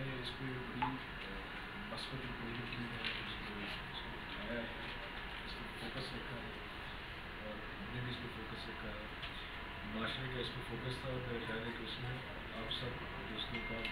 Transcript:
मैंने इस पर बड़ी जो कोई चीज़ है उसको उसको उठाया है इस पर फोकस रखा है और हमने भी इस पर फोकस रखा है माशरे का इस पर फोकस था और मेरा ख्याल है कि उसमें आप सब दोस्तों का